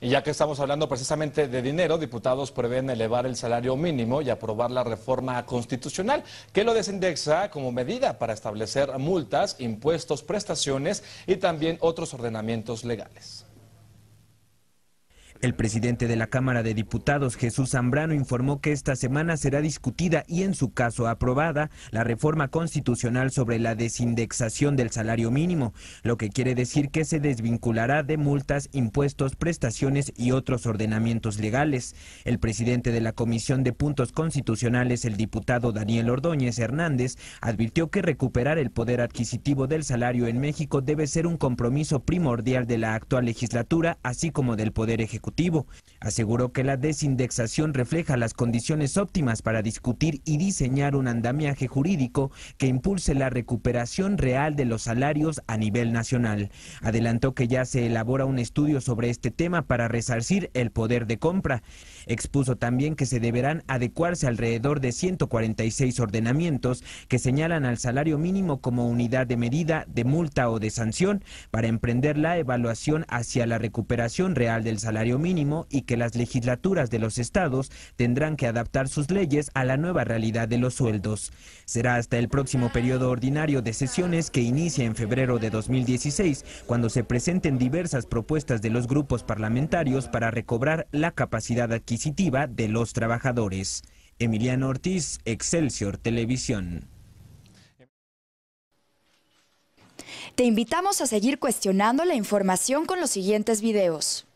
Y ya que estamos hablando precisamente de dinero, diputados prevén elevar el salario mínimo y aprobar la reforma constitucional que lo desindexa como medida para establecer multas, impuestos, prestaciones y también otros ordenamientos legales. El presidente de la Cámara de Diputados, Jesús Zambrano, informó que esta semana será discutida y, en su caso, aprobada la reforma constitucional sobre la desindexación del salario mínimo, lo que quiere decir que se desvinculará de multas, impuestos, prestaciones y otros ordenamientos legales. El presidente de la Comisión de Puntos Constitucionales, el diputado Daniel Ordóñez Hernández, advirtió que recuperar el poder adquisitivo del salario en México debe ser un compromiso primordial de la actual legislatura, así como del Poder Ejecutivo Aseguró que la desindexación refleja las condiciones óptimas para discutir y diseñar un andamiaje jurídico que impulse la recuperación real de los salarios a nivel nacional. Adelantó que ya se elabora un estudio sobre este tema para resarcir el poder de compra. Expuso también que se deberán adecuarse alrededor de 146 ordenamientos que señalan al salario mínimo como unidad de medida, de multa o de sanción para emprender la evaluación hacia la recuperación real del mínimo y que las legislaturas de los estados tendrán que adaptar sus leyes a la nueva realidad de los sueldos. Será hasta el próximo periodo ordinario de sesiones que inicia en febrero de 2016, cuando se presenten diversas propuestas de los grupos parlamentarios para recobrar la capacidad adquisitiva de los trabajadores. Emiliano Ortiz, Excelsior Televisión. Te invitamos a seguir cuestionando la información con los siguientes videos.